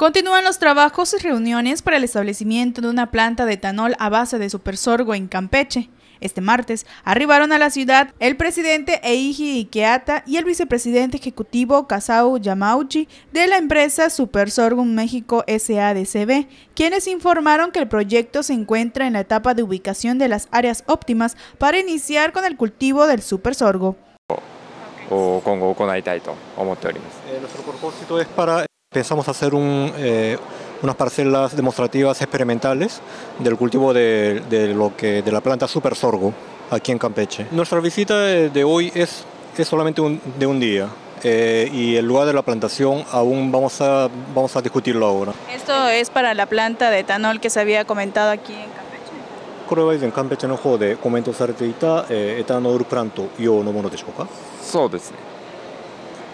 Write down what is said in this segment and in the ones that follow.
Continúan los trabajos y reuniones para el establecimiento de una planta de etanol a base de supersorgo en Campeche. Este martes arribaron a la ciudad el presidente Eiji Ikeata y el vicepresidente ejecutivo Kasao Yamauchi de la empresa Super Sorghum México SADCB, quienes informaron que el proyecto se encuentra en la etapa de ubicación de las áreas óptimas para iniciar con el cultivo del super sorgo. Eh, nuestro propósito es para Pensamos hacer eh, unas parcelas demostrativas experimentales del cultivo de, lo que, de la planta super sorgo aquí en Campeche. Nuestra visita de, hoy es, es solamente de un día. Eh, y el lugar de la plantación aún vamos a, vamos a discutirlo ahora. ¿Esto es para la planta de etanol que se había comentado aquí en Campeche? これは以前カンペチの方でコメントされていた、えー、エタノールプラント用のものでしょうかそうですね。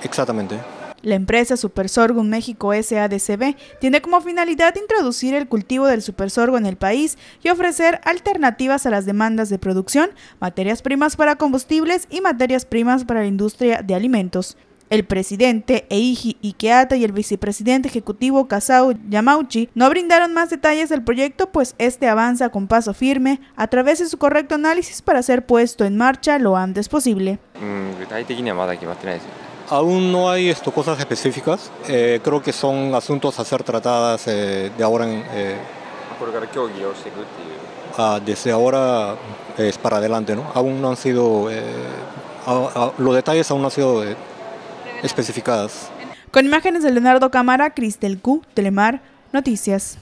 Exactamente. La empresa Super Sorghum México SADCB tiene como finalidad introducir el cultivo del super sorgo en el país y ofrecer alternativas a las demandas de producción, materias primas para combustibles y materias primas para la industria de alimentos. El presidente Eiji Ikeata y el vicepresidente ejecutivo Kasao Yamauchi no brindaron más detalles del proyecto, pues este avanza con paso firme a través de su correcto análisis para ser puesto en marcha lo antes posible. Aún no hay esto, cosas específicas. Eh, creo que son asuntos a ser tratadas eh, de ahora en. Eh, ah, desde ahora es para adelante, ¿no? Aún no han sido. los detalles aún no han sido especificados. Con imágenes de Leonardo Cámara, Cristel Q, Telemar, Noticias.